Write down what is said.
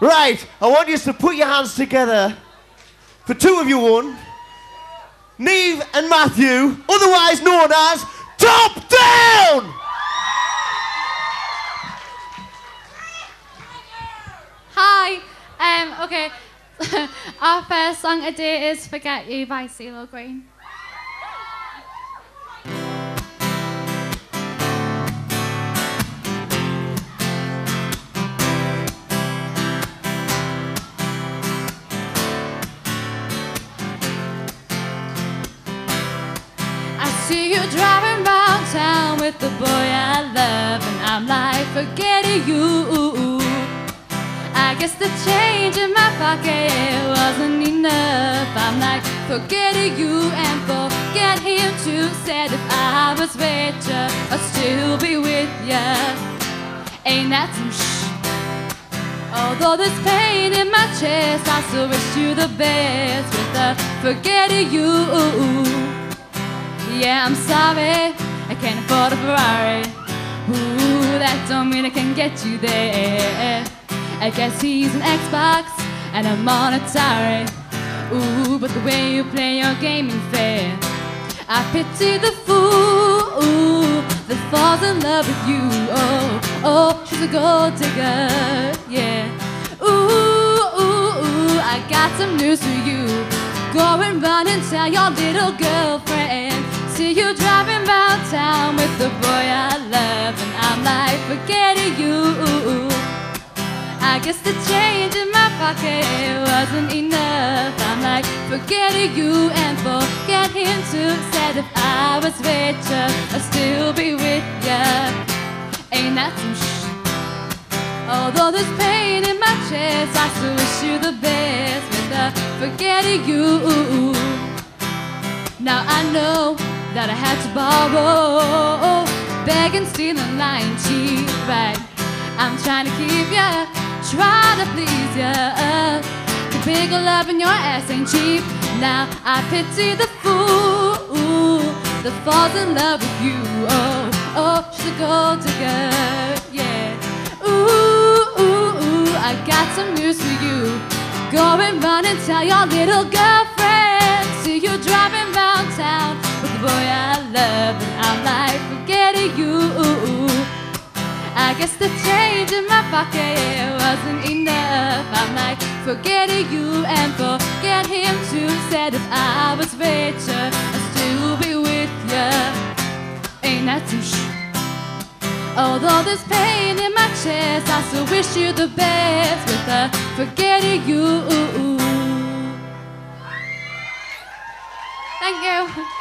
Right, I want you to put your hands together for two of you one. Neve and Matthew, otherwise known as Top Down! Hi. Um, okay. Our first song today is Forget You by CeeLo Green. See you driving round town with the boy I love, and I'm like, forgetting you. I guess the change in my pocket wasn't enough. I'm like, forgetting you and forget him too. Said if I was richer, I'd still be with ya. Ain't that some shh? Although there's pain in my chest, I still wish you the best with the forgetting you. Yeah, I'm sorry, I can't afford a Ferrari. Ooh, that don't mean I can get you there. I guess he's an Xbox and I'm on Atari. Ooh, but the way you play your game fair. I pity the fool ooh, that falls in love with you. Oh, oh, she's a gold digger, yeah. Ooh, ooh, ooh, I got some news for you. Go and run and tell your little girlfriend. See you driving round town with the boy I love, and I'm like, forgetting you. I guess the change in my pocket wasn't enough. I'm like, forgetting you and forget him too. Said if I was richer, I'd still be with ya. Ain't that some shh? Although there's pain in my chest, I still wish you the best with the forgetting you. Now I know that I had to borrow, beg and steal and lie and cheat, right? I'm trying to keep ya, trying to please ya. The bigger love in your ass ain't cheap. Now I pity the fool that falls in love with you. Oh, oh, she's a gold digger, yeah. Ooh, ooh, ooh, I got some news for you. Go and run and tell your little girlfriend. See you driving round town boy I love, and I'm like forgetting you. I guess the change in my pocket wasn't enough. I'm like forgetting you and forget him too. Said if I was richer, I'd still be with ya. Ain't that some sh? Although there's pain in my chest, I still wish you the best with a forgetting you. Thank you.